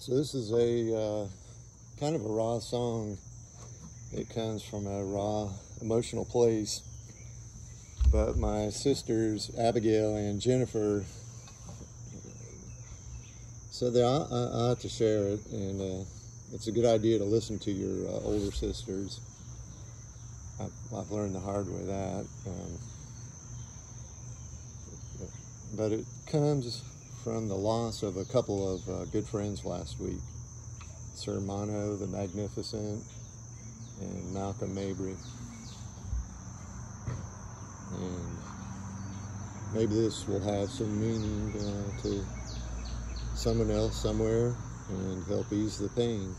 So this is a uh, kind of a raw song. It comes from a raw emotional place. But my sisters Abigail and Jennifer said that I, I, I ought to share it, and uh, it's a good idea to listen to your uh, older sisters. I've, I've, learned the hard way that. Um, but it comes from the loss of a couple of uh, good friends last week Sir Mano the Magnificent and Malcolm Mabry. And maybe this will have some meaning uh, to someone else somewhere and help ease the pain.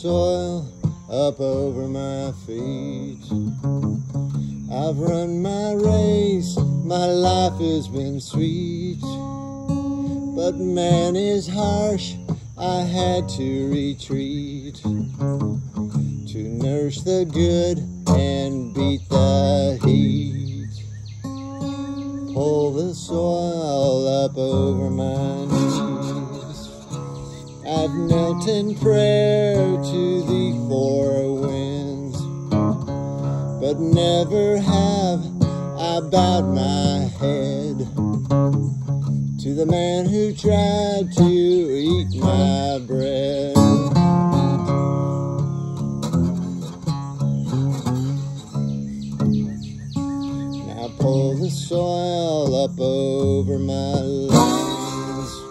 Soil up over my feet. I've run my race, my life has been sweet. But man is harsh, I had to retreat to nurse the good and I've knelt in prayer to the four winds, but never have I bowed my head to the man who tried to eat my bread. Now pull the soil up over my life.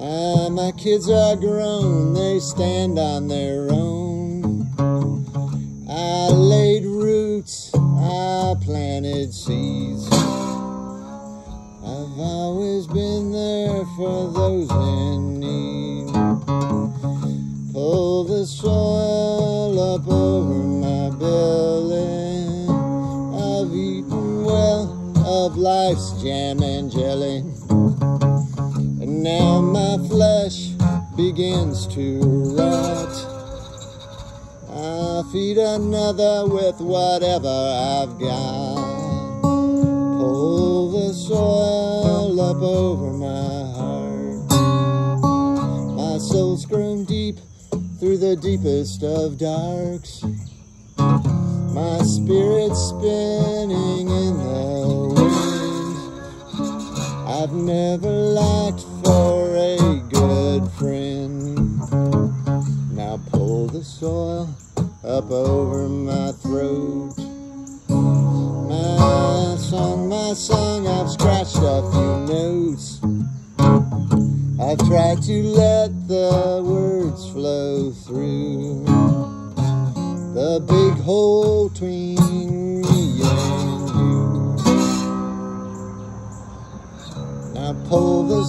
Ah, my kids are grown, they stand on their own. I laid roots, I planted seeds. I've always been there for those in need. Pull the soil up over my belly. I've eaten well of life's jam and jelly now my flesh begins to rot. I'll feed another with whatever I've got. Pull the soil up over my heart. My soul's grown deep through the deepest of darks. My spirit's spinning in the wind. I've never lacked for a good friend. Now pull the soil up over my throat. My song, my song, I've scratched a few notes. I've tried to let the words flow through the big hole between me and you. Now pull the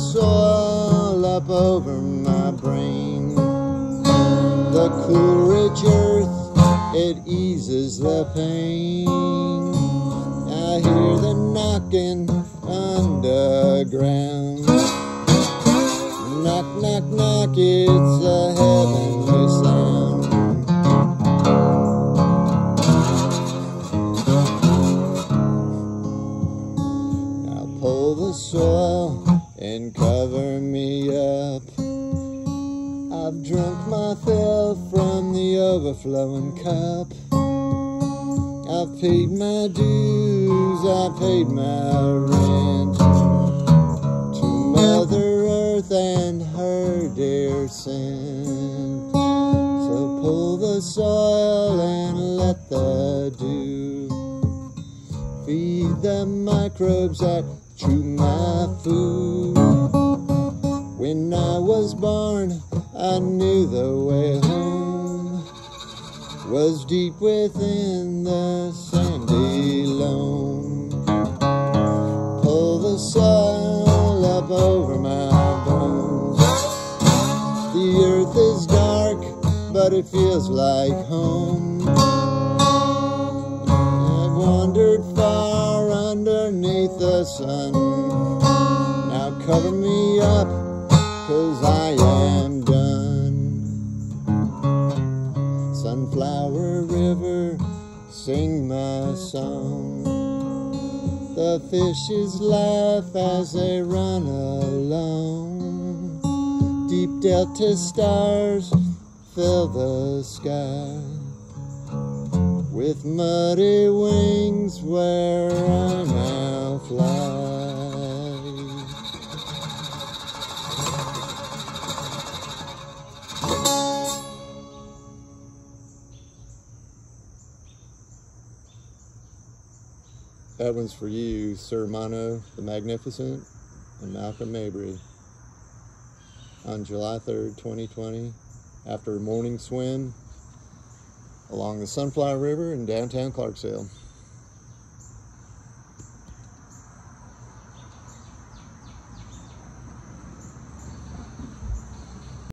it eases the pain. I hear the knocking underground. Knock, knock, knock, it's a heavenly sound. Now pull the soil and cover me up. I've drunk my fill from the overflowing cup. I've paid my dues, I've paid my rent to Mother Earth and her dear scent. So pull the soil and let the dew feed the microbes that chew my food. When I was born, I knew the way home was deep within the sandy loam. Pull the soil up over my bones. The earth is dark, but it feels like home. I've wandered far underneath the sun. Now cover me up, cause I sing my song. The fishes laugh as they run along. Deep delta stars fill the sky with muddy wings where I now fly. That one's for you, Sir Mano the Magnificent and Malcolm Mabry. On July 3rd, 2020, after a morning swim along the Sunflower River in downtown Clarksdale.